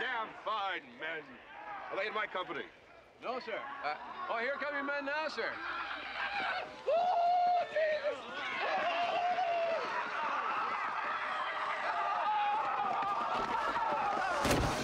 damn fine men. Are they in my company? No, sir. Uh, oh, here come your men now, sir. oh, Jesus! Oh!